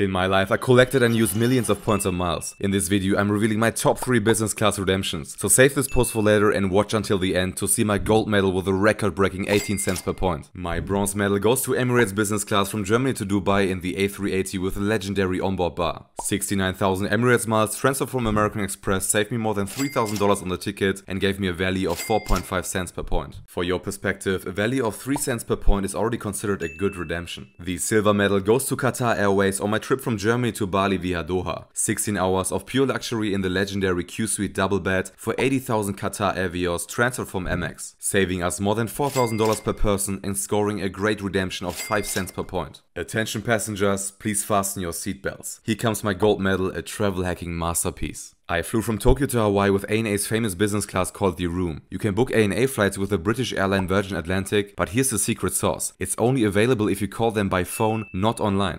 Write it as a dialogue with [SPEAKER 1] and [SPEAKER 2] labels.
[SPEAKER 1] In my life, I collected and used millions of points and miles. In this video, I'm revealing my top 3 business class redemptions. So save this post for later and watch until the end to see my gold medal with a record-breaking 18 cents per point. My bronze medal goes to Emirates business class from Germany to Dubai in the A380 with a legendary onboard bar. 69,000 Emirates miles transferred from American Express saved me more than $3,000 on the ticket and gave me a value of 4.5 cents per point. For your perspective, a value of 3 cents per point is already considered a good redemption. The silver medal goes to Qatar Airways on my trip from Germany to Bali via Doha. 16 hours of pure luxury in the legendary Q Suite double bed for 80,000 Qatar Avios transferred from Amex, saving us more than $4,000 per person and scoring a great redemption of 5 cents per point. Attention passengers, please fasten your seatbelts. Here comes my gold medal, a travel hacking masterpiece. I flew from Tokyo to Hawaii with ANA's famous business class called The Room. You can book ANA flights with the British airline Virgin Atlantic, but here's the secret sauce. It's only available if you call them by phone, not online.